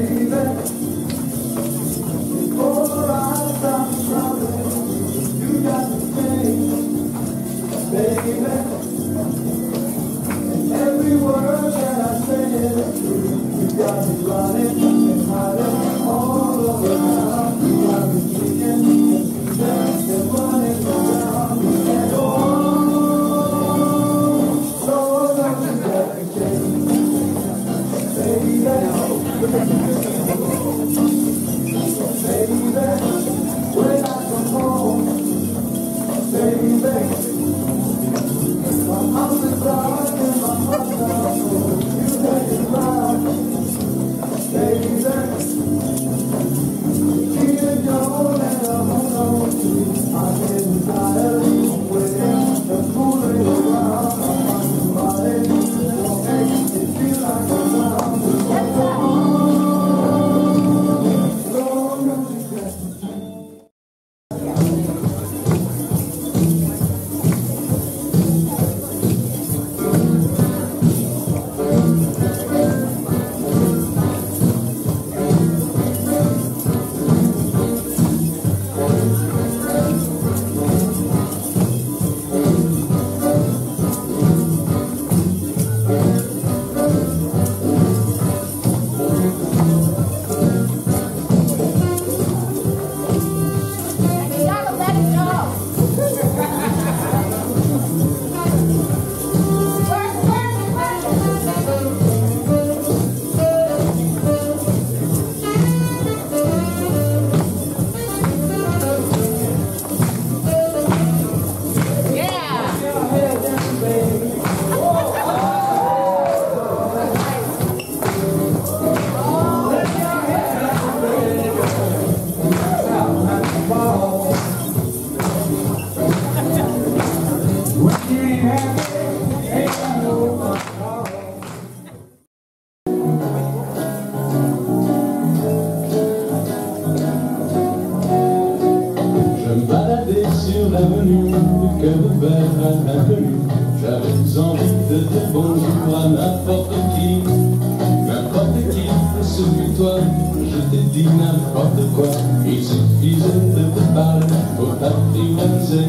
baby. Je me baladais sur l'avenue du Cap-Vert à la. J'avais envie de dire bonjour à n'importe qui, n'importe qui, celui toi, je t'ai dit n'importe quoi. Il suffisait de te parler pour t'apprivoiser.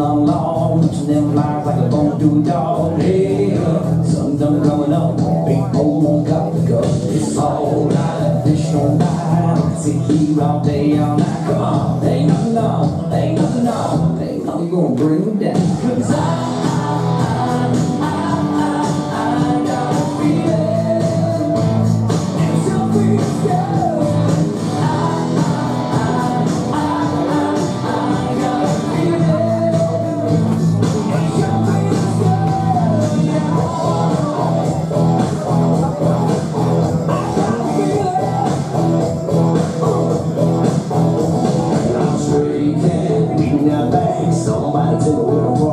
a log, watching them flies like a bone a dog. Uh, sun done coming up, big pole on top of the cup. It's all right, fish don't die. Sit here all day, all night. Come on, ain't nothing on, ain't nothing on, ain't nothing gonna bring me down. Somebody take a little partisan.